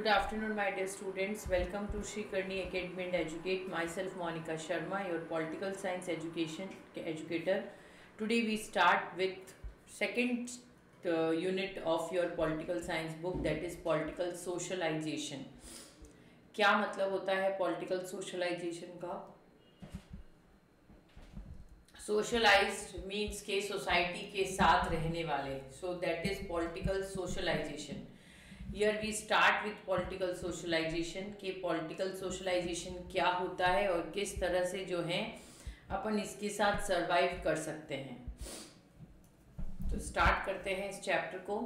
Good afternoon my dear students welcome to Shri Karni academy and educate myself Monika Sharma your political science education educator today we start with second unit of your political science book that is political socialisation क्या मतलब होता है political socialisation का? Socialise means के society के साथ रहने वाले. So that is political socialisation yeah we start with political socialisation के पॉलिटिकल सोशलाइजेशन क्या होता है और किस तरह से जो है, अपन इसके साथ सरवाइव कर सकते हैं। तो स्टार्ट करते हैं इस चैप्टर को।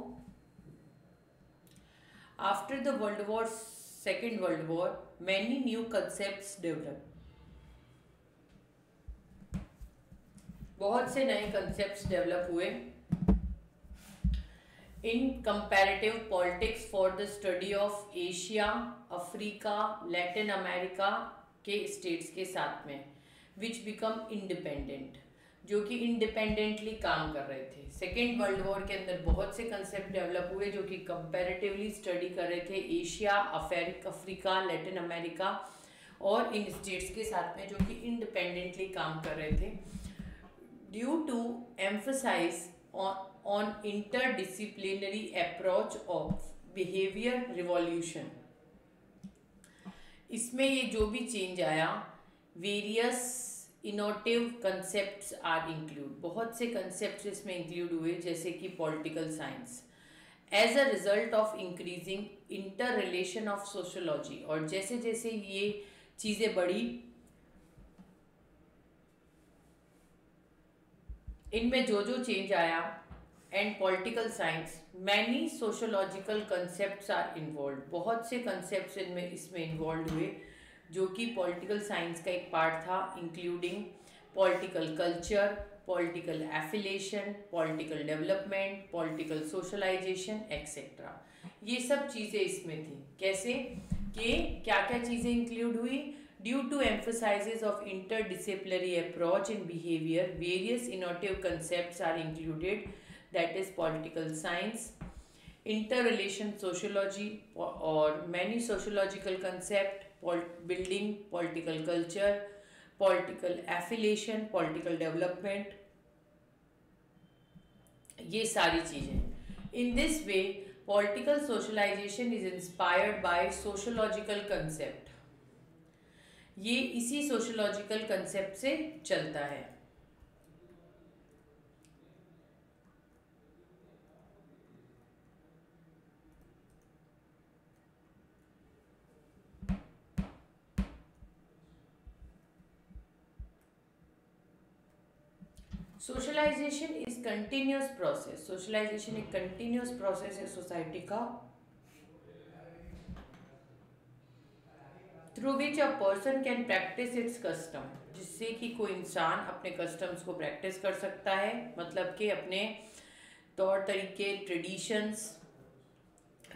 After the world war second world war many new concept develop बहुत से नए कंसेप्ट डेवलप हुए। In comparative politics for the study of Asia Africa Latin America के स्टेट्स के साथ में विच बिकम इंडिपेंडेंट जो कि इंडिपेंडेंटली काम कर रहे थे। सेकेंड वर्ल्ड वॉर के अंदर बहुत से कंसेप्ट डेवलप हुए जो कि कंपैरेटिवली स्टडी कर रहे थे एशिया अफ्रीका लैटिन अमेरिका और इन स्टेट्स के साथ में जो कि इंडिपेंडेंटली काम कर रहे थे। Due to emphasise on, on interdisciplinary approach of behavior revolution. इसमें ये जो भी चेंज आया various innovative concept are include बहुत से कंसेप्ट इसमें इंक्लूड हुए, जैसे कि political science as a result of increasing interrelation of sociology और जैसे जैसे ये चीज़ें बढ़ी, इनमें जो जो चेंज आया and political science many sociological concept are involve बहुत से कंसेप्ट इनमें इसमें इन्वॉल्व हुए जो कि पॉलिटिकल साइंस का एक पार्ट था including political culture political affiliation political development political socialisation etcetera ये सब चीज़ें इसमें थी। कैसे? कि क्या क्या चीज़ें इंक्लूड हुई? Due to emphasis of interdisciplinary approach in behavior, various innovative concepts are included. That is political science, interrelation sociology or many sociological concept, building political culture, political affiliation, political development, ये सारी चीज़ें In this way, political socialization is inspired by sociological concept ये इसी sociological concept से चलता है socialisation is continuous process socialisation एक continuous process है सोसाइटी का through which a person can practise its custom जिससे कि कोई इंसान अपने कस्टम्स को प्रैक्टिस कर सकता है। मतलब कि अपने तौर तरीके traditions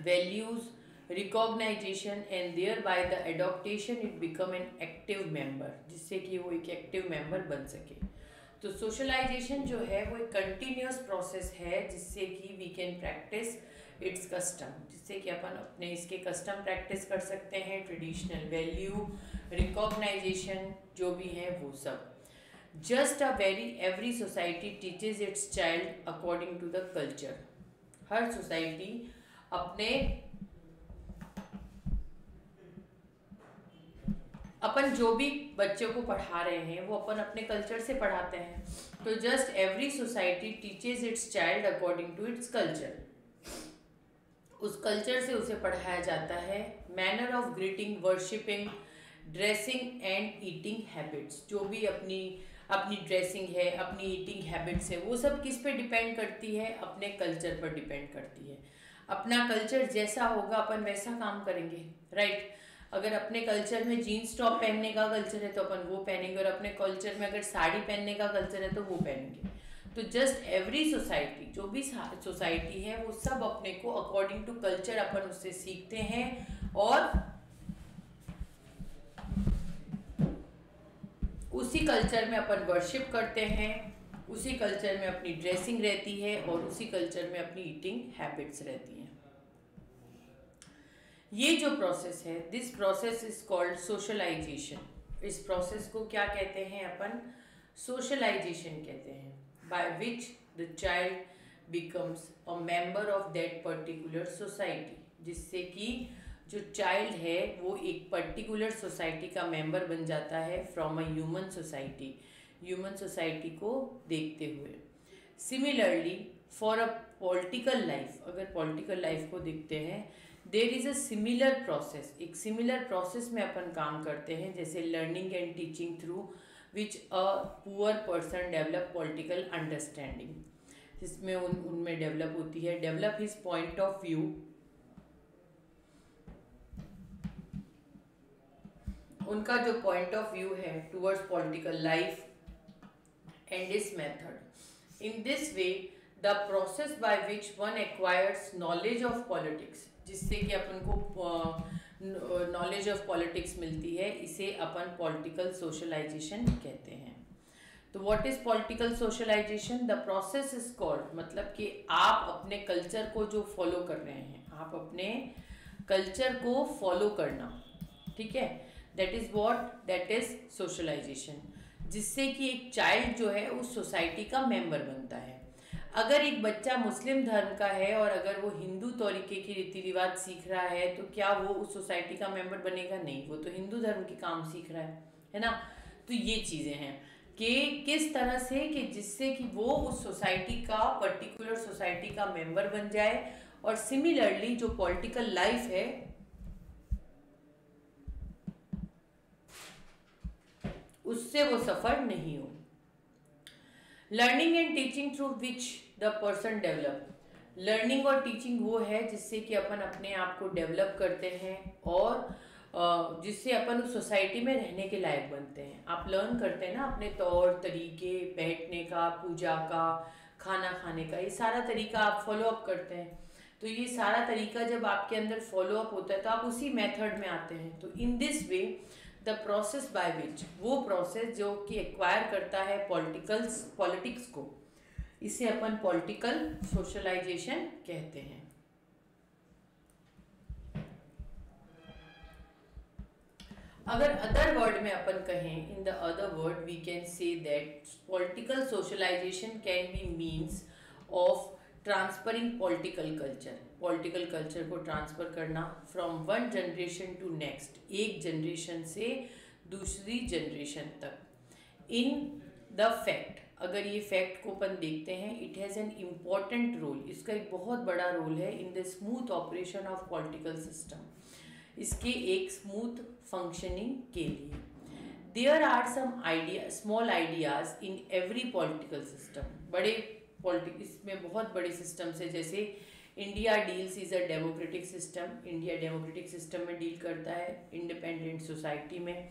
values recognisation and thereby the adaptation it become an active member जिससे कि वो एक एक्टिव मेंबर बन सके। तो सोशलाइजेशन जो है, वो एक कंटिन्यूस प्रोसेस है, जिससे कि we can practise its custom जिससे कि अपन अपने इसके कस्टम प्रैक्टिस कर सकते हैं ट्रेडिशनल वैल्यू रिकॉग्नाइजेशन जो भी है, वो सब। Just a very every society teaches its child according to the culture her society अपने अपन जो भी बच्चों को पढ़ा रहे हैं, वो अपन अपने कल्चर से पढ़ाते हैं। तो just every society teaches its child according to its culture उस कल्चर से उसे पढ़ाया जाता है। Manner of greeting worshipping dressing and eating habits जो भी अपनी अपनी ड्रेसिंग है, अपनी ईटिंग हैबिट्स है, वो सब किस पे डिपेंड करती है? अपने कल्चर पर डिपेंड करती है। अपना कल्चर जैसा होगा, अपन वैसा काम करेंगे राइट अगर अपने कल्चर में जीन्स टॉप पहनने का कल्चर है तो अपन वो पहनेंगे और अपने कल्चर में अगर साड़ी पहनने का कल्चर है तो वो पहनेंगे। तो जस्ट एवरी सोसाइटी जो भी सोसाइटी है, वो सब अपने को अकॉर्डिंग टू कल्चर अपन उससे सीखते हैं और उसी कल्चर में अपन वर्शिप करते हैं, उसी कल्चर में अपनी ड्रेसिंग रहती है और उसी कल्चर में अपनी ईटिंग हैबिट्स रहती हैं। ये जो प्रोसेस है this process is called socialisation इस प्रोसेस को क्या कहते हैं अपन? सोशलाइजेशन कहते हैं by which the child becomes a member of that particular society जिससे कि जो चाइल्ड है, वो एक पर्टिकुलर सोसाइटी का मेंबर बन जाता है from a human society human society को देखते हुए. Similarly for a political life अगर पॉलिटिकल लाइफ को देखते हैं there is a similar process एक सिमिलर प्रोसेस में अपन काम करते हैं, जैसे learning and teaching through which a poor person develop political understanding जिसमें उन, उनमें डेवलप होती है। Develop his point of view उनका जो पॉइंट ऑफ़ व्यू है टूवर्ड्स पॉलिटिकल लाइफ एंड इस method in this way the process by which one acquires knowledge of politics जिससे कि अपन को नॉलेज ऑफ़ पॉलिटिक्स मिलती है, इसे अपन पॉलिटिकल सोशलाइजेशन कहते हैं। तो what is political socialisation the process is called मतलब कि आप अपने कल्चर को जो फॉलो कर रहे हैं, आप अपने कल्चर को फॉलो करना, ठीक है? That is what that is socialisation जिससे कि एक चाइल्ड जो है, उस सोसाइटी का मेंबर बनता है। अगर एक बच्चा मुस्लिम धर्म का है और अगर वो हिंदू तरीके की रीति रिवाज सीख रहा है तो क्या वो उस सोसाइटी का मेंबर बनेगा? नहीं, वो तो हिंदू धर्म के काम सीख रहा है है ना? तो ये चीज़ें हैं कि किस तरह से कि जिससे कि वो उस सोसाइटी का, पर्टिकुलर सोसाइटी का मेंबर बन जाए और सिमिलरली जो पॉलिटिकल लाइफ है, उससे वो सफ़र नहीं हो। Learning and teaching through which the person develop learning और टीचिंग वो है जिससे कि अपन अपने आप को डेवलप करते हैं और जिससे अपन उस सोसाइटी में रहने के लायक बनते हैं। आप लर्न करते हैं ना अपने तौर तरीके, बैठने का, पूजा का, खाना खाने का, ये सारा तरीका आप फॉलो अप करते हैं। तो ये सारा तरीका जब आपके अंदर फॉलो अप होता है तो आप उसी मेथड में आते हैं। तो in this way the process by which वो प्रोसेस जो कि एक्वायर करता है पॉलिटिकल पॉलिटिक्स को, इसे अपन पॉलिटिकल सोशलाइजेशन कहते हैं। अगर अदर वर्ड में अपन कहें in the other word we can say that political socialisation can be means of transferring political culture political culture को ट्रांसफ़र करना from one generation to next एक जनरेशन से दूसरी जनरेशन तक। इन द फैक्ट अगर ये फैक्ट को अपन देखते हैं it has an important role इसका एक बहुत बड़ा रोल है in the smooth operation of political system इसके एक स्मूथ फंक्शनिंग के लिए। There are some idea small ideas in every political system बड़े पॉलिटिक्स में बहुत बड़े सिस्टम से जैसे India deals is a democratic system India democratic system में डील करता है इंडिपेंडेंट सोसाइटी में।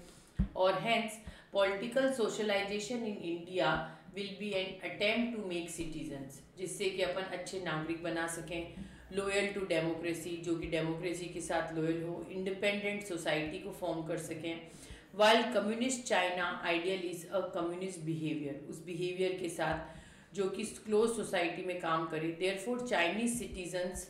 और hence political socialisation in India will be an attempt to make citizens जिससे कि अपन अच्छे नागरिक बना सकें। लोयल टू डेमोक्रेसी जो कि डेमोक्रेसी के साथ लोयल हो इंडिपेंडेंट सोसाइटी को फॉर्म कर सकें। While communist China ideal is a communist behaviour उस बिहेवियर के साथ जो कि क्लोज सोसाइटी में काम करे। Therefore Chinese citizens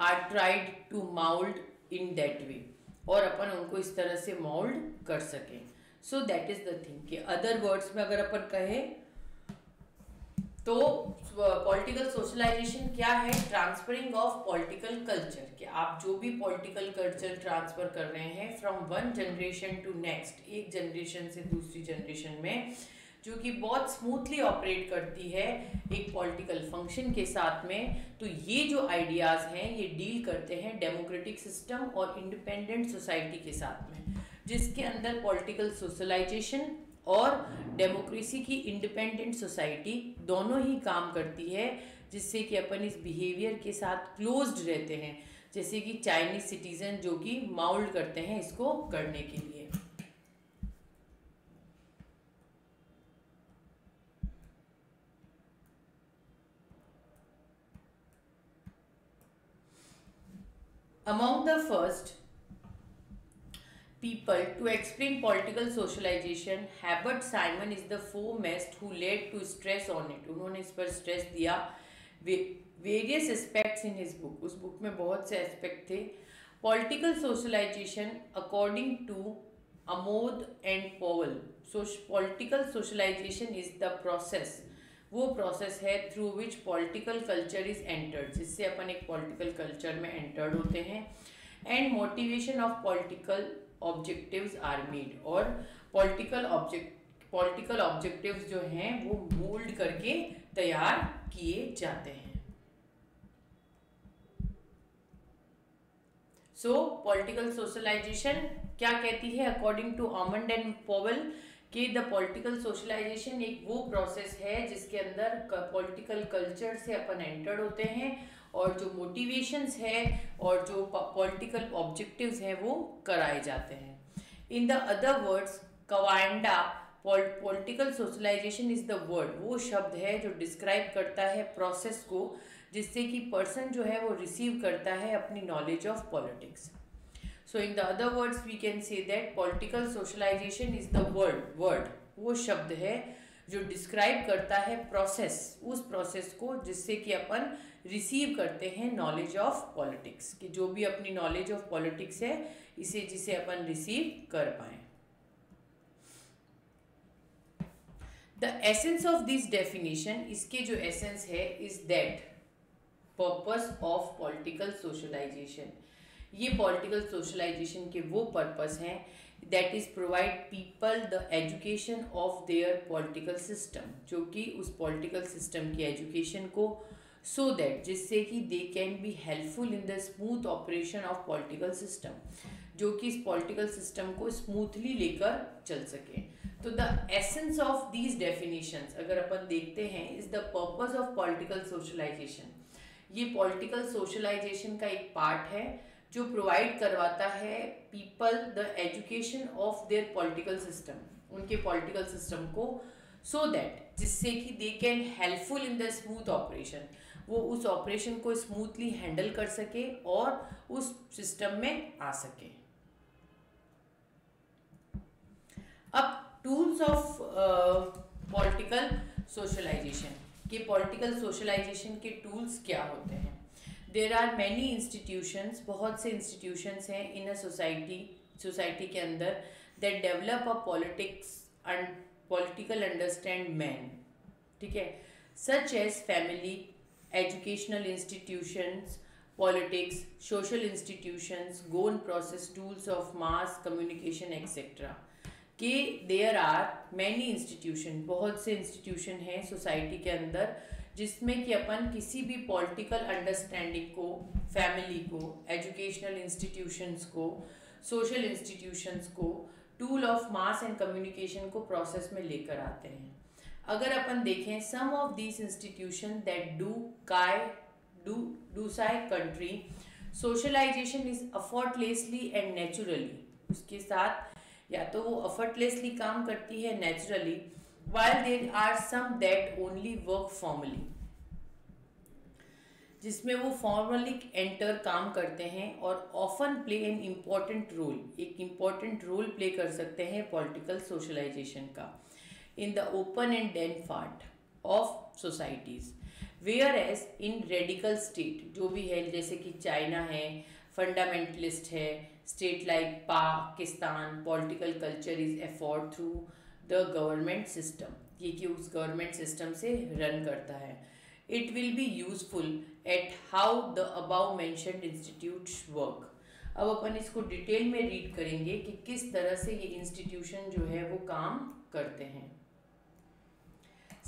are tried to mould in that way और अपन उनको इस तरह से माउल्ड कर सकें। So that is the thing कि अदर वर्ड्स में अगर अपन कहें तो पॉलिटिकल सोशलाइजेशन क्या है? ट्रांसफरिंग ऑफ़ पॉलिटिकल कल्चर कि आप जो भी पॉलिटिकल कल्चर ट्रांसफ़र कर रहे हैं from one generation to next एक जनरेशन से दूसरी जनरेशन में जो कि बहुत स्मूथली ऑपरेट करती है एक पॉलिटिकल फ़ंक्शन के साथ में। तो ये जो आइडियाज़ हैं, ये डील करते हैं डेमोक्रेटिक सिस्टम और इंडिपेंडेंट सोसाइटी के साथ में, जिसके अंदर पॉलिटिकल सोशलाइजेशन और डेमोक्रेसी की इंडिपेंडेंट सोसाइटी दोनों ही काम करती है, जिससे कि अपन इस बिहेवियर के साथ क्लोज्ड रहते हैं। जैसे कि चाइनीज़ सिटीज़न जो कि माउल्ड करते हैं इसको करने के लिए। Among the first people to explain political socialization, Herbert Simon is the foremost who led to stress on it. उन्होंने इस पर stress दिया various aspects in his book उस बुक में बहुत से एस्पेक्ट थे political socialization according to Almond and Powell political socialization is the process वो प्रोसेस है through which political culture is entered जिससे अपन एक पॉलिटिकल कल्चर में एंटर्ड होते हैं। And motivation of political objectives are made और पॉलिटिकल ऑब्जेक्ट पॉलिटिकल ऑब्जेक्टिव्स जो हैं, वो मोल्ड करके तैयार किए जाते हैं। सो पॉलिटिकल सोशलाइजेशन क्या कहती है? According to Almond and Powell कि द पॉलिटिकल सोशलाइजेशन एक वो प्रोसेस है जिसके अंदर पॉलिटिकल कल्चर से अपन एंटर्ड होते हैं और जो मोटिवेशंस है और जो पॉलिटिकल ऑब्जेक्टिव्स हैं वो कराए जाते हैं। In the other words कवांडा political socialization is the word वो शब्द है जो डिस्क्राइब करता है प्रोसेस को जिससे कि पर्सन जो है वो रिसीव करता है अपनी knowledge of politics so in the other words we can say that political socialization is the word word वो शब्द है जो डिस्क्राइब करता है प्रोसेस उस प्रोसेस को जिससे कि अपन रिसीव करते हैं नॉलेज ऑफ़ पॉलिटिक्स कि जो भी अपनी नॉलेज ऑफ़ पॉलिटिक्स है, इसे जिसे अपन रिसीव कर पाए। The essence of this definition इसके जो एसेंस है is that purpose of political socialization ये पॉलिटिकल सोशलाइजेशन के वो पर्पस हैं that is provide people the education of their political system जो कि उस पॉलिटिकल सिस्टम की एजुकेशन को सो दैट जिससे कि they can be helpful in the smooth operation of political system जो कि इस पॉलिटिकल सिस्टम को स्मूथली लेकर चल सके। तो the essence of these definitions अगर अपन देखते हैं is the purpose of political socialization ये पॉलिटिकल सोशलाइजेशन का एक पार्ट है जो प्रोवाइड करवाता है people the education of their political system उनके पॉलिटिकल सिस्टम को सो so दैट जिससे कि they can helpful in the smooth operation वो उस ऑपरेशन को स्मूथली हैंडल कर सके और उस सिस्टम में आ सके। अब टूल्स ऑफ़ पॉलिटिकल सोशलाइजेशन के पॉलिटिकल सोशलाइजेशन के टूल्स क्या होते हैं? देर आर मैनी इंस्टीट्यूशंस बहुत से इंस्टीट्यूशंस हैं इन अ सोसाइटी सोसाइटी के अंदर that develop a politics and political understand man ठीक है such as family educational institutions, politics, social institutions, goan process, tools of mass communication, etc. कि there are many institution बहुत से institution हैं society के अंदर जिसमें कि अपन किसी भी पॉलिटिकल अंडरस्टैंडिंग को फैमिली को एजुकेशनल इंस्टीट्यूशंस को सोशल इंस्टीट्यूशंस को tool of mass and communication को प्रोसेस में लेकर आते हैं। अगर अपन देखें some of this institution that do काय do do Sai country socialization is effortlessly and naturally उसके साथ या तो वो अफर्टलेसली काम करती है naturally while there are some that only work formally जिसमें वो फॉर्मली एंटर काम करते हैं और often play an important role एक इंपॉर्टेंट रोल प्ले कर सकते हैं पॉलिटिकल सोशलाइजेशन का in the open and then part of societies whereas in radical state जो भी है, जैसे कि चाइना है फंडामेंटलिस्ट है state like Pakistan political culture is afford through the government system ये कि उस गवर्नमेंट सिस्टम से रन करता है। It will be useful at how the above mentioned institute work अब अपन इसको डिटेल में रीड करेंगे कि किस तरह से ये इंस्टीट्यूशन जो है वो काम करते हैं।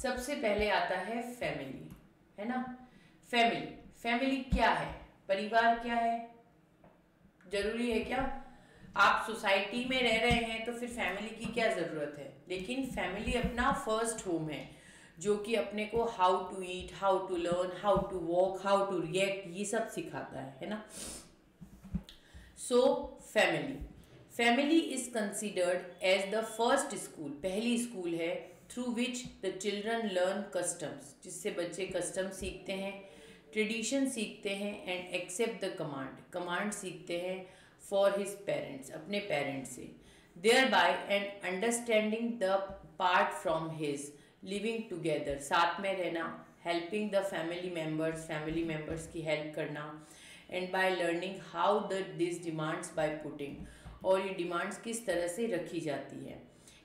सबसे पहले आता है फैमिली है ना? फैमिली फैमिली क्या है? परिवार क्या है? ज़रूरी है क्या? आप सोसाइटी में रह रहे हैं तो फिर फैमिली की क्या ज़रूरत है? लेकिन फैमिली अपना फ़र्स्ट होम है, जो कि अपने को how to eat how to learn how to walk how to react ये सब सिखाता है है ना? So family family is considered as the first school पहली स्कूल है through which the children learn customs जिससे बच्चे कस्टम सीखते हैं ट्रेडिशन सीखते हैं and accept the command command सीखते हैं फॉर हिज पेरेंट्स अपने पेरेंट्स से। Thereby and understanding the part from his living together साथ में रहना helping the family members family members की हेल्प करना। And by learning how the this demands by putting और ये डिमांड्स किस तरह से रखी जाती है।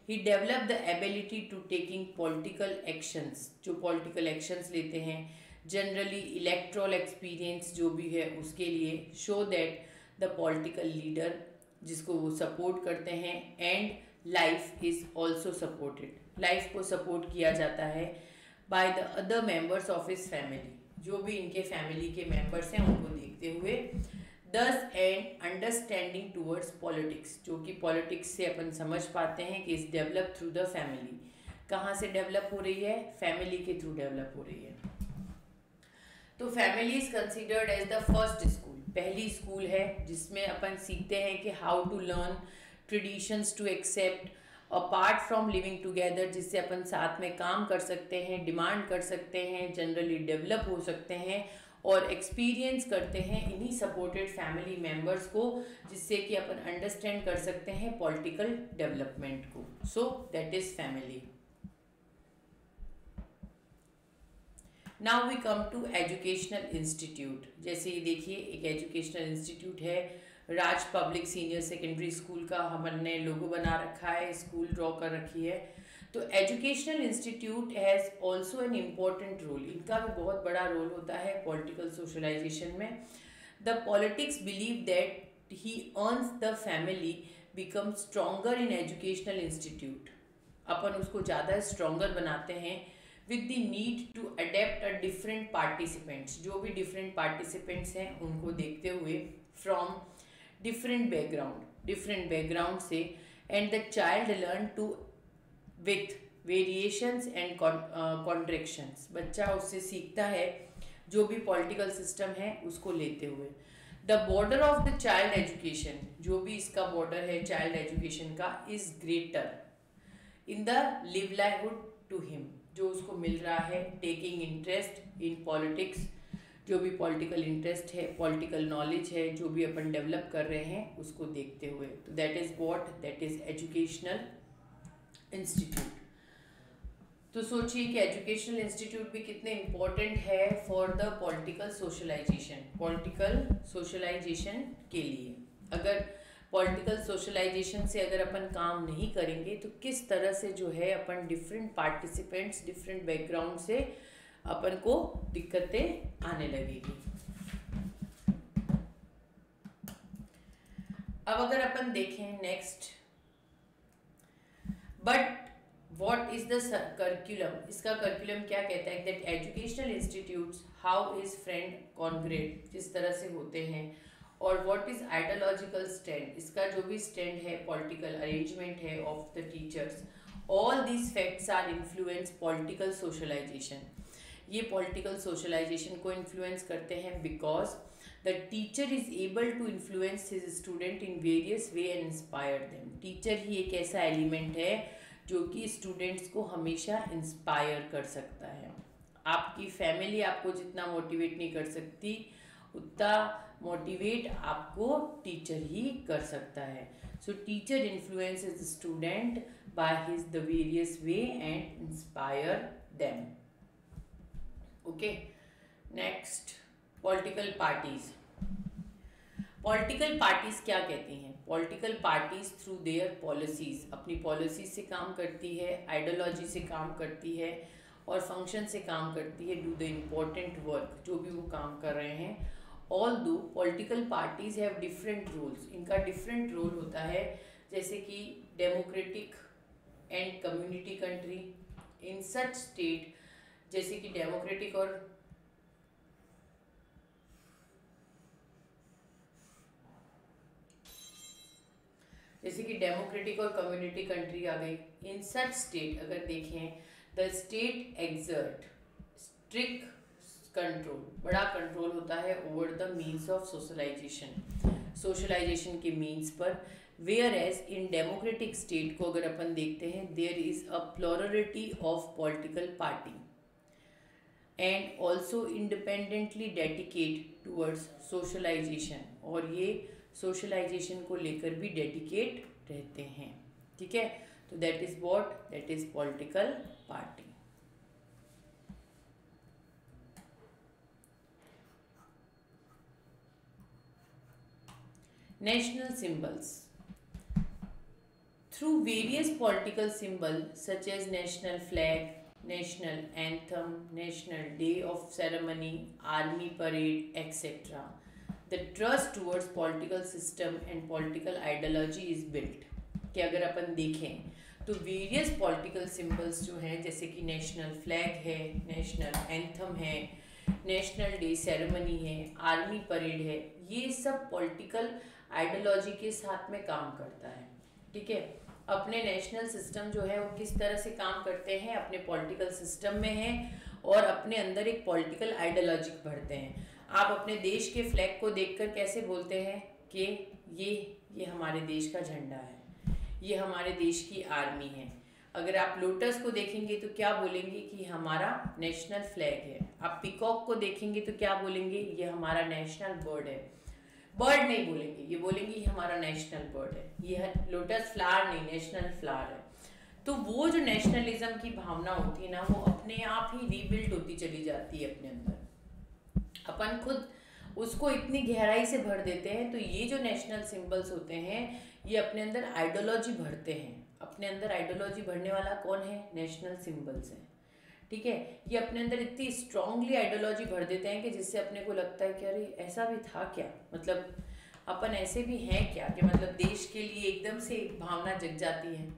He develop the ability to taking political actions जो पॉलिटिकल एक्शंस लेते हैं जनरली इलेक्ट्रल एक्सपीरियंस जो भी है, उसके लिए show that the political leader जिसको वो सपोर्ट करते हैं and life is also supported life को सपोर्ट किया जाता है by the other members of his family जो भी इनके फैमिली के मेंबर्स हैं, उनको देखते हुए दस एंड अंडरस्टैंडिंग टूवर्ड्स पॉलिटिक्स जो कि पॉलिटिक्स से अपन समझ पाते हैं कि इस डेवलप थ्रू द फैमिली कहाँ से डेवलप हो रही है? फैमिली के थ्रू डेवलप हो रही है. तो family is considered as the first school पहली स्कूल है जिसमें अपन सीखते हैं कि how to learn traditions to accept apart from living together जिससे अपन साथ में काम कर सकते हैं डिमांड कर सकते हैं जनरली डेवलप हो सकते हैं और एक्सपीरियंस करते हैं इन्हीं सपोर्टेड फैमिली मेंबर्स को, जिससे कि अपन अंडरस्टैंड कर सकते हैं पॉलिटिकल डेवलपमेंट को। So that is family now we come to educational institute जैसे ये देखिए, एक एजुकेशनल इंस्टीट्यूट है। Raj public senior secondary school का हमने लोगो बना रखा है स्कूल ड्रॉ कर रखी है। तो educational institute has also an important role इनका भी बहुत बड़ा रोल होता है पॉलिटिकल सोशलाइजेशन में। The politics believe that he earns the family become stronger in educational institute अपन उसको ज़्यादा स्ट्रोंगर बनाते हैं। With the need to adapt different participants जो भी डिफरेंट पार्टिसिपेंट्स हैं, उनको देखते हुए from different background different background से and the child learn to with variations and contradictions बच्चा उससे सीखता है, जो भी पॉलिटिकल सिस्टम है, उसको लेते हुए। The border of the child education जो भी इसका बॉर्डर है चाइल्ड एजुकेशन का is greater in the live livelihood to him जो उसको मिल रहा है टेकिंग इंटरेस्ट इन पॉलिटिक्स जो भी पॉलिटिकल इंटरेस्ट है पॉलिटिकल नॉलेज है, जो भी अपन डेवलप कर रहे हैं, उसको देखते हुए। तो that is what that is educational institute तो सोचिए कि एजुकेशनल इंस्टीट्यूट भी कितने इम्पोर्टेंट है for the political socialization political socialization के लिए। अगर पॉलिटिकल सोशलाइजेशन से अगर अपन काम नहीं करेंगे तो किस तरह से जो है अपन डिफरेंट पार्टिसिपेंट्स डिफरेंट बैकग्राउंड से अपन को दिक्कतें आने लगेगी। अब अगर अपन देखें next but what is the curriculum इसका करिकुलम क्या कहता है? That educational institute how is friend concrete जिस तरह से होते हैं। और व्हाट इज़ आइडियोलॉजिकल स्टैंड इसका जो भी स्टैंड है पॉलिटिकल अरेंजमेंट है of the teachers all these facts are influence political socialization ये पॉलिटिकल सोशलाइजेशन को इन्फ्लुएंस करते हैं because the teacher is able to influence his student in various way and inspire them teacher ही एक ऐसा element है जो कि स्टूडेंट्स को हमेशा इंस्पायर कर सकता है। आपकी फैमिली आपको जितना मोटिवेट नहीं कर सकती उतना मोटिवेट आपको टीचर ही कर सकता है। So teacher influence is student by his the various way and inspire them okay next political parties political parties क्या कहती हैं? Political parties through their policies अपनी पॉलिसीज़ से काम करती है आइडियोलॉजी से काम करती है और फ़ंक्शन से काम करती है डू द इम्पोर्टेंट वर्क जो भी वो काम कर रहे हैं। Although political parties have different roles इनका डिफरेंट रोल होता है, जैसे कि democratic and community country in such state जैसे कि डेमोक्रेटिक और जैसे कि डेमोक्रेटिक और कम्युनिटी कंट्री आ गई। इन सच स्टेट अगर देखें the state exert strict control बड़ा कंट्रोल होता है over the means of socialization socialization के मीन्स पर where as in democratic state को अगर अपन देखते हैं there is a plurality of political party and also independently dedicate towards socialization और ये सोशलाइजेशन को लेकर भी डेडिकेट रहते हैं. ठीक है? तो that is what that is political party national symbols through various political symbols such as national flag national anthem national day of ceremony army parade etc the trust towards political system and political ideology is built कि अगर अपन देखें तो various political symbols जो हैं जैसे कि national flag है नेशनल एंथम है नेशनल डे सेरेमनी है आर्मी परेड है ये सब पॉलिटिकल आइडियोलॉजी के साथ में काम करता है, ठीक है? अपने नेशनल सिस्टम जो है, वो किस तरह से काम करते हैं, अपने पॉलिटिकल सिस्टम में है और अपने अंदर एक पॉलिटिकल आइडियोलॉजी भरते हैं। आप अपने देश के फ्लैग को देखकर कैसे बोलते हैं कि ये ये हमारे देश का झंडा है, ये हमारे देश की आर्मी है। अगर आप लोटस को देखेंगे तो क्या बोलेंगे कि हमारा नेशनल फ्लैग है। आप पिकॉक को देखेंगे तो क्या बोलेंगे? ये हमारा नेशनल बर्ड है। बर्ड नहीं बोलेंगे, ये बोलेंगे ये हमारा नेशनल बर्ड है। ये लोटस फ्लावर नहीं नेशनल फ्लावर है। तो वो जो नेशनलिज्म की भावना होती है ना, वो अपने आप ही रीबिल्ट होती चली जाती है अपने अंदर। अपन खुद उसको इतनी गहराई से भर देते हैं तो ये जो नेशनल सिंबल्स होते हैं, ये अपने अंदर आइडियोलॉजी भरते हैं। अपने अंदर आइडियोलॉजी भरने वाला कौन है? नेशनल सिंबल्स हैं। ठीक है? ये अपने अंदर इतनी स्ट्रांगली आइडियोलॉजी भर देते हैं कि जिससे अपने को लगता है कि अरे ऐसा भी था क्या? मतलब अपन ऐसे भी हैं क्या कि मतलब देश के लिए एकदम से भावना जग जाती है।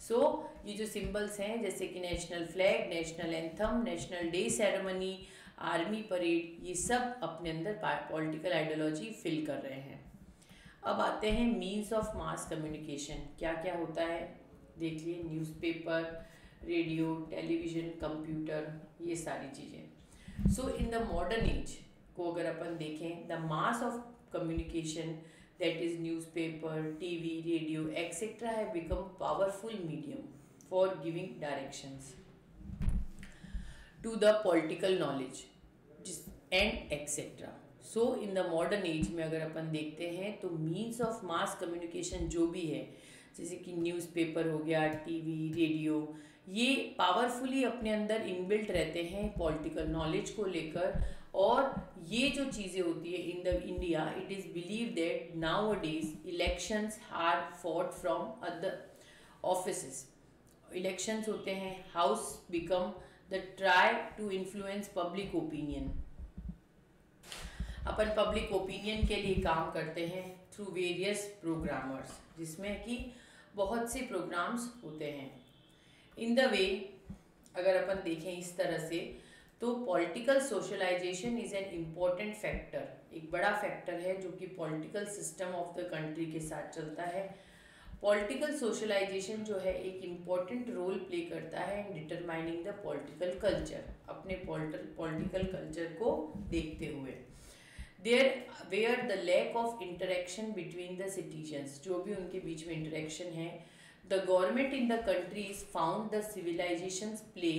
सो so, ये जो सिंबल्स हैं जैसे कि national flag national anthem national day ceremony army parade ये सब अपने अंदर पॉलिटिकल आइडियोलॉजी फिल कर रहे हैं। अब आते हैं मीन्स ऑफ़ मास कम्युनिकेशन क्या क्या होता है? देख लिए न्यूज़पेपर रेडियो, टेलीविज़न, कंप्यूटर, ये सारी चीज़ें। So in the modern age को अगर अपन देखें the mass of communication that is newspaper TV radio etcetera है become powerful medium for giving directions to the political knowledge and etcetera so in the modern age में अगर अपन देखते हैं तो मीन्स ऑफ़ मास कम्युनिकेशन जो भी है, जैसे कि न्यूज़पेपर हो गया टीवी रेडियो ये पावरफुली अपने अंदर इनबिल्ट रहते हैं पॉलिटिकल नॉलेज को लेकर। और ये जो चीज़ें होती है in the India it is believe that nowadays elections are fought from other office elections होते हैं house become the try to influence public opinion upon public opinion के लिए काम करते हैं थ्रू वेरियस प्रोग्रामर्स जिसमें कि बहुत से प्रोग्राम्स होते हैं। इन द वे अगर अपन देखें इस तरह से तो political socialization is an important factor एक बड़ा फैक्टर है जो कि political system of the country के साथ चलता है। पॉलिटिकल सोशलाइजेशन जो है एक इंपॉर्टेंट रोल प्ले करता है in determining the political culture अपने पॉलिटिकल कल्चर को देखते हुए। There were the lack of interaction between the citizens जो भी उनके बीच में इंटरेक्शन है the government in the countries found the civilization play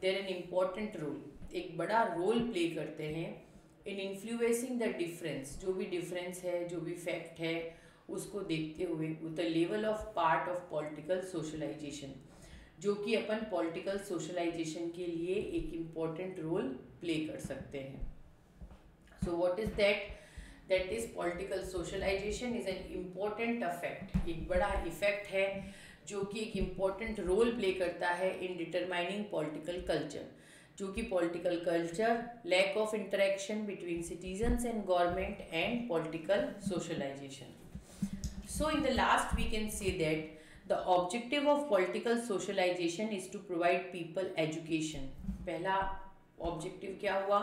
there an important role एक बड़ा रोल प्ले करते हैं इन इन्फ्लुएंसिंग द डिफरेंस जो भी डिफरेंस है, जो भी फैक्ट है, उसको देखते हुए the level of part of political socialization जो कि अपन पॉलिटिकल सोशलाइजेशन के लिए एक इंपॉर्टेंट रोल प्ले कर सकते हैं। So what is that that is political socialization is an important affect एक बड़ा इफ़ेक्ट है जो कि एक इंपॉर्टेंट रोल प्ले करता है इन डिटरमाइनिंग पॉलिटिकल कल्चर जो कि political culture lack of interaction between citizens and government and political socialization so in the last we can say that the objective of political socialization is to provide people education पहला objective क्या हुआ?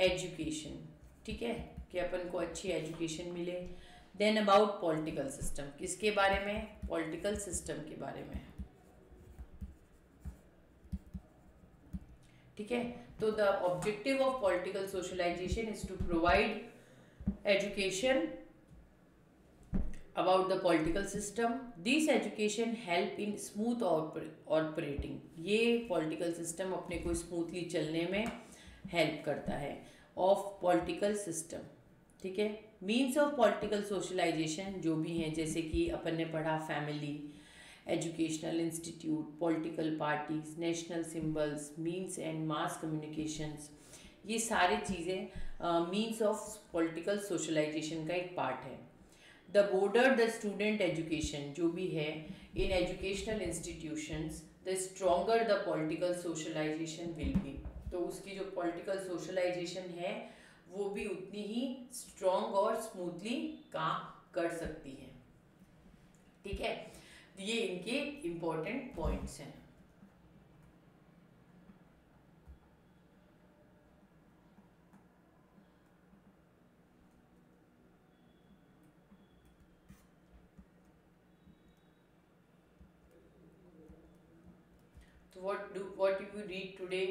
Education ठीक है? कि अपन को अच्छी education मिले। Then about political system किसके बारे में? पॉलिटिकल सिस्टम के बारे में. ठीक है? तो the objective of political socialization is to provide education about the political system this education help in smooth operating ये पॉलिटिकल सिस्टम अपने को स्मूथली चलने में हेल्प करता है. ऑफ़ पॉलिटिकल सिस्टम ठीक है? मीन्स ऑफ़ पॉलिटिकल सोशलाइजेशन जो भी हैं, जैसे कि अपन ने पढ़ा family educational institute political parties national symbols means and mass communications ये सारी चीज़ें मीन्स ऑफ़ पॉलिटिकल सोशलाइजेशन का एक पार्ट है। The border the student education जो भी है in educational institutions the stronger the political socialization will be तो उसकी जो पॉलिटिकल सोशलाइजेशन है वो भी उतनी ही स्ट्रॉन्ग और स्मूथली काम कर सकती है। ठीक है? ये इनके इम्पोर्टेंट पॉइंट्स हैं। what do, what you read today?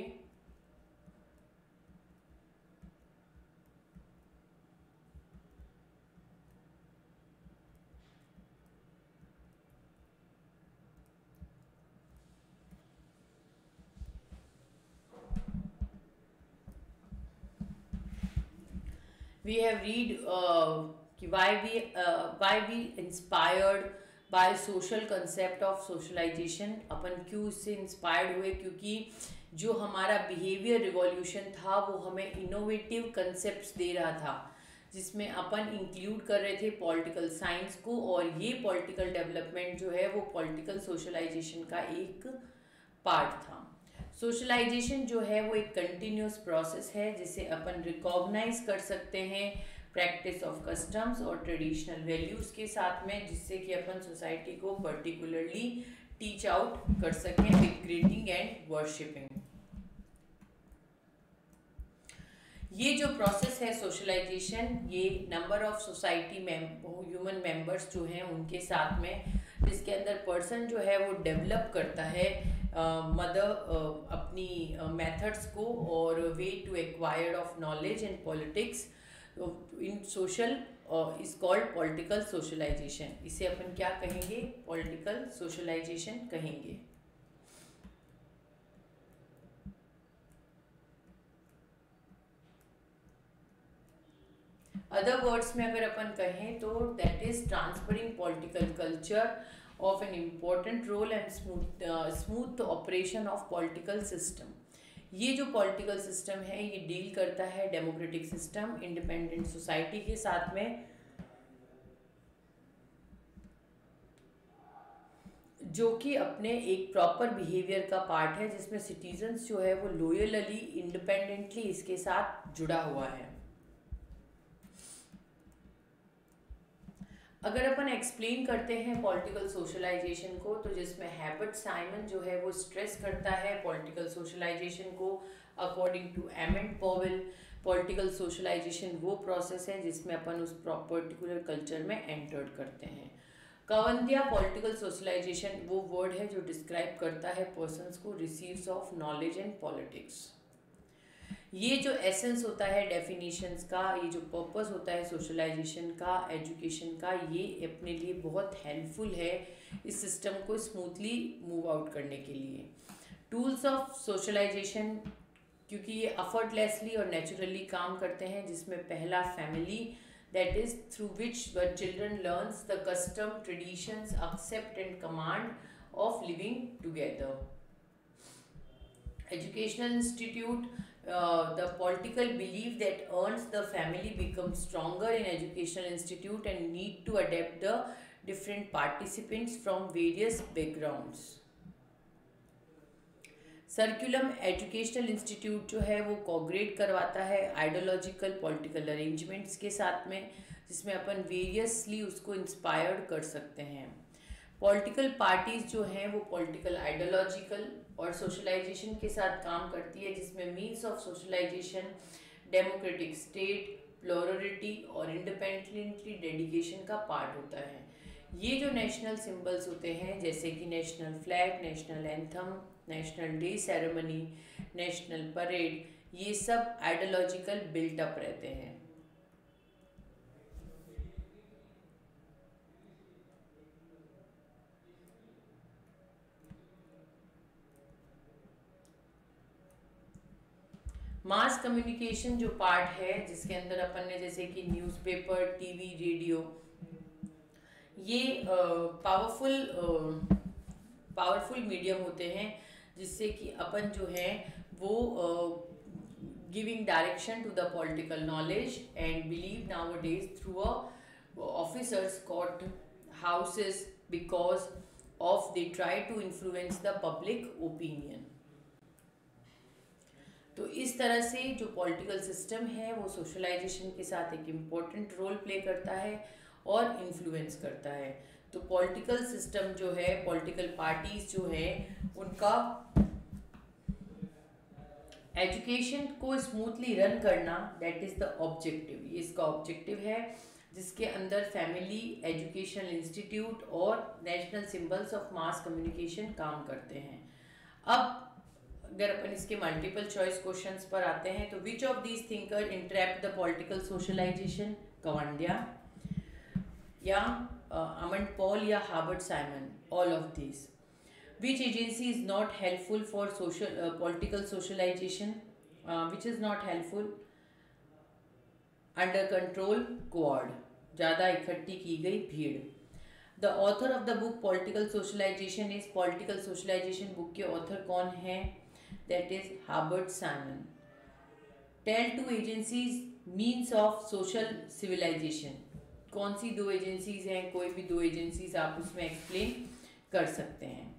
We have read uh, why we uh, why we inspired by social concept of socialization अपन क्यों इससे इंस्पायर्ड हुए? क्योंकि जो हमारा बिहेवियर रिवॉल्यूशन था वो हमें इनोवेटिव कंसेप्ट दे रहा था जिसमें अपन इंक्लूड कर रहे थे पॉलिटिकल साइंस को और ये पॉलिटिकल डेवलपमेंट जो है वो पॉलिटिकल सोशलाइजेशन का एक पार्ट था। सोशलाइजेशन जो है वो एक कंटिन्यूस प्रोसेस है, जिसे अपन रिकॉग्नाइज कर सकते हैं प्रैक्टिस ऑफ़ कस्टम्स और ट्रेडिशनल वैल्यूज़ के साथ में, जिससे कि अपन सोसाइटी को पर्टिकुलरली टीच आउट कर सकें विद ग्रीटिंग एंड वर्शिपिंग ये जो प्रोसेस है सोशलाइजेशन ये नंबर ऑफ़ सोसाइटी में ह्यूमन मेंबर्स जो हैं, उनके साथ में, जिसके अंदर पर्सन जो है वो डेवलप करता है मदर अपनी मेथड्स को और way to acquired of knowledge and politics in social is called political socialization इसे अपन क्या कहेंगे? पॉलिटिकल सोशलाइजेशन कहेंगे। अदर वर्ड्स में अगर अपन कहें तो that is transferring political culture of an important role and smooth smooth operation of political system ये जो पॉलिटिकल सिस्टम है, ये डील करता है डेमोक्रेटिक सिस्टम इंडिपेंडेंट सोसाइटी के साथ में। जो कि अपने एक प्रॉपर बिहेवियर का पार्ट है, जिसमें सिटीजन्स जो है, वो लोयलली इंडिपेंडेंटली इसके साथ जुड़ा हुआ है। अगर अपन एक्सप्लेन करते हैं पॉलिटिकल सोशलाइजेशन को तो जिसमें हैबर्ट साइमन जो है, वो स्ट्रेस करता है पॉलिटिकल सोशलाइजेशन को according to M and Powell political socialization वो प्रोसेस है जिसमें अपन उस पर्टिकुलर कल्चर में एंटर करते हैं। कवंतिया पॉलिटिकल सोशलाइजेशन वो वर्ड है जो डिस्क्राइब करता है पर्सनस को receives of knowledge and politics ये जो एसेंस होता है डेफिनेशंस का, ये जो पर्पस होता है सोशलाइजेशन का एजुकेशन का, ये अपने लिए बहुत हेल्पफुल है इस सिस्टम को स्मूथली मूव आउट करने के लिए। टूल्स ऑफ़ सोशलाइजेशन क्योंकि ये अफर्टलेसली और नेचुरली काम करते हैं, जिसमें पहला family that is through which the children learns the custom traditions accept and command of living together educational institute Uh, the political belief that earns the family becomes stronger in educational institute and need to adapt the different participants from various backgrounds curriculum educational institute जो है वो कॉग्रेट करवाता है ideological political arrangements के साथ में जिसमें अपन variously उसको इंस्पायर्ड कर सकते हैं पॉलिटिकल पार्टीज़ जो हैं वो पॉलिटिकल आइडियोलॉजिकल और सोशलाइजेशन के साथ काम करती है, जिसमें means of socialization democratic state plurality और इंडिपेंडेंटली डेडिकेशन का पार्ट होता है। ये जो नेशनल सिंबल्स होते हैं, जैसे कि national flag national anthem national day ceremony national parade ये सब आइडियोलॉजिकल बिल्टअप रहते हैं। मास कम्युनिकेशन जो पार्ट है, जिसके अंदर अपन ने जैसे कि न्यूज़पेपर, टीवी, रेडियो, ये पावरफुल पावरफुल मीडियम होते हैं, जिससे कि अपन जो है, वो giving direction to the political knowledge and believe nowadays through a officers court houses because of they try to influence the public opinion तो इस तरह से जो पॉलिटिकल सिस्टम है, वो सोशलाइजेशन के साथ एक इम्पोर्टेंट रोल प्ले करता है और इन्फ्लुएंस करता है। तो पॉलिटिकल सिस्टम जो है पॉलिटिकल पार्टीज़ जो है, उनका एजुकेशन को स्मूथली रन करना दैट इज़ द ऑब्जेक्टिव ये इसका ऑब्जेक्टिव है, जिसके अंदर फैमिली एजुकेशनल इंस्टीट्यूट और national symbols of mass communication काम करते हैं। अब अगर अपन इसके मल्टीपल चॉइस क्वेश्चंस पर आते हैं तो which of these thinker interpret the political socialization कवांडिया या अमन पॉल या Herbert Simon all of these which agency is not helpful for social uh, socialization which is not helpful under control quad ज़्यादा इकट्ठी की गई भीड़. The author of the book political socialization is political socialization book के author कौन है? That is Herbert Simon tell to agencies means of social civilization कौन सी दो एजेंसीज हैं? कोई भी दो एजेंसीज आप उसमें एक्सप्लेन कर सकते हैं।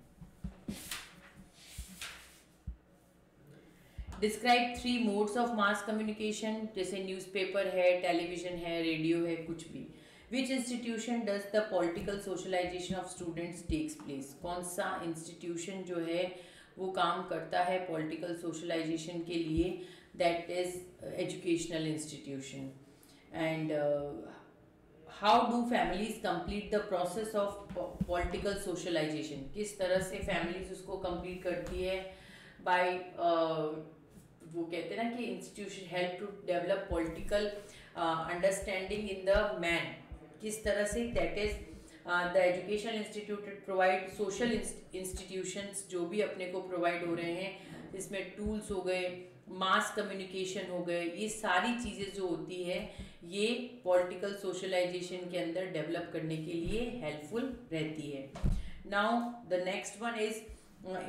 Describe three modes of mass communication जैसे न्यूज़पेपर है टेलीविज़न है रेडियो है, कुछ भी। Which institution does the political socialization of students takes place कौन सा इंस्टीट्यूशन जो है वो काम करता है पॉलिटिकल सोशलाइजेशन के लिए that is educational institution and how do families complete the process of political socialization किस तरह से फैमिलीज़ उसको कंप्लीट करती है? बाय uh, वो कहते हैं ना कि institution help to develop political understanding in the man किस तरह से that is the education institute provide social institutions जो भी अपने को प्रोवाइड हो रहे हैं इसमें टूल्स हो गए मास कम्युनिकेशन हो गए, ये सारी चीज़ें जो होती है, ये पॉलिटिकल सोशलाइजेशन के अंदर डेवलप करने के लिए हेल्पफुल रहती है। Now the next one is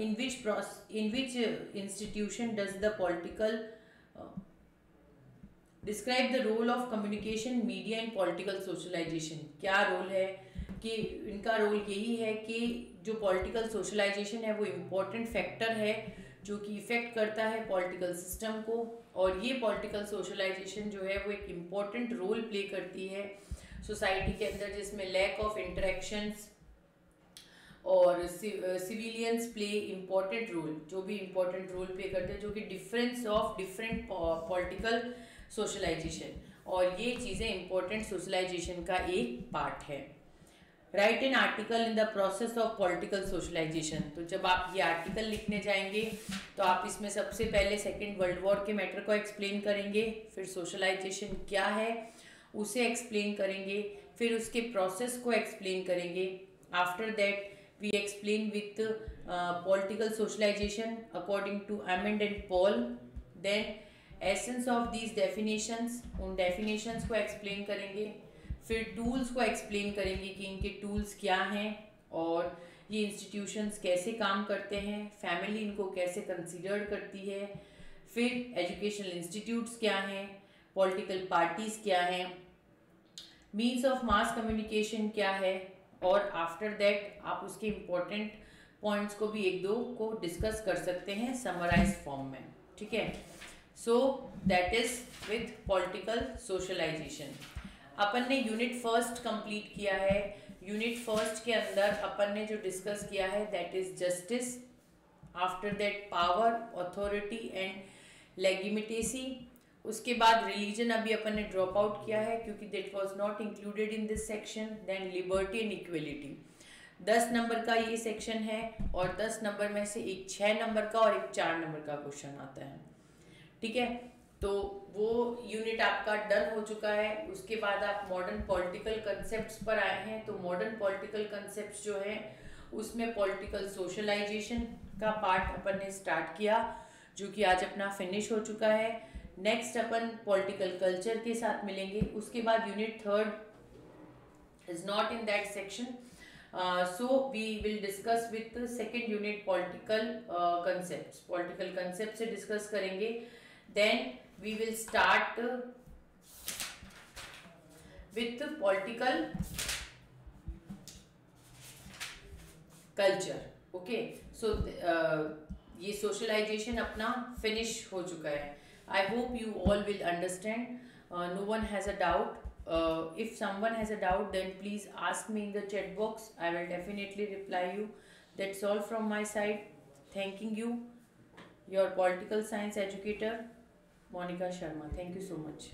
in which in which institution does the political describe the role of communication media in political socialization क्या रोल है? कि इनका रोल यही है कि जो पॉलिटिकल सोशलाइजेशन है, वो इम्पोर्टेंट फैक्टर है जो कि इफ़ेक्ट करता है पॉलिटिकल सिस्टम को और ये पॉलिटिकल सोशलाइजेशन जो है, वो एक इंपॉर्टेंट रोल प्ले करती है सोसाइटी के अंदर, जिसमें लैक ऑफ़ इंटरेक्शंस और सिविलियंस प्ले इंपॉर्टेंट रोल जो भी इंपॉर्टेंट रोल प्ले करते हैं, जो कि difference of different political socialization और ये चीज़ें इम्पोर्टेंट सोशलाइजेशन का एक पार्ट है। Write an article in the process of political socialization तो जब आप ये आर्टिकल लिखने जाएँगे तो आप इसमें सबसे पहले सेकेंड वर्ल्ड वॉर के मैटर को एक्सप्लेन करेंगे, फिर सोशलाइजेशन क्या है, उसे एक्सप्लेन करेंगे, फिर उसके प्रोसेस को एक्सप्लेन करेंगे. After that we explain with political socialization according to Almond and Powell then essence of these definitions उन डेफिनेशंस को एक्सप्लेन करेंगे. फिर टूल्स को एक्सप्लेन करेंगे कि इनके टूल्स क्या हैं और ये इंस्टीट्यूशंस कैसे काम करते हैं फैमिली इनको कैसे कंसिडर करती है, फिर एजुकेशनल इंस्टीट्यूट्स क्या हैं पॉलिटिकल पार्टीज़ क्या हैं मीन्स ऑफ़ मास कम्युनिकेशन क्या है, और आफ्टर दैट आप उसके इम्पोर्टेंट पॉइंट्स को भी एक दो को डिस्कस कर सकते हैं समराइज फॉर्म में, ठीक है? So that is with political socialization अपन ने यूनिट फ़र्स्ट कंप्लीट किया है। यूनिट फ़र्स्ट के अंदर अपन ने जो डिस्कस किया है that is justice after that power authority and लेगिमिटेसी उसके बाद रिलीजन अभी अपन ने ड्रॉप आउट किया है, क्योंकि that was not included in this section then liberty and equality दस नंबर का ये सेक्शन है, और दस नंबर में से एक छः नंबर का और एक चार नंबर का क्वेश्चन आता है। ठीक है? तो वो यूनिट आपका डन हो चुका है। उसके बाद आप मॉडर्न पॉलिटिकल कंसेप्ट पर आए हैं। तो मॉडर्न पॉलिटिकल कंसेप्ट जो है, उसमें पॉलिटिकल सोशलाइजेशन का पार्ट अपन ने स्टार्ट किया, जो कि आज अपना फिनिश हो चुका है। नेक्स्ट अपन पॉलिटिकल कल्चर के साथ मिलेंगे। उसके बाद unit third is not in that section so we will discuss with second unit political concept political concept से डिस्कस करेंगे। Then we will start uh, with political culture okay so uh, ये socialization अपना finish हो चुका है I hope you all will understand uh, no one has a doubt uh, if someone has a doubt then please ask me in the chat box i will definitely reply you that's all from my side thanking you your political science educator monica sharma. Thank you so much